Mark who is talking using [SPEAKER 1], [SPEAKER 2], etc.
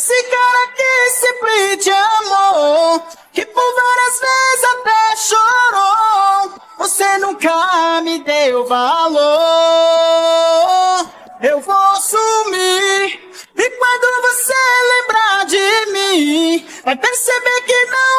[SPEAKER 1] Esse cara que sempre te amou, que por várias vezes até chorou, você nunca me deu valor. Eu vou sumir, e quando você lembrar de mim, vai perceber que não.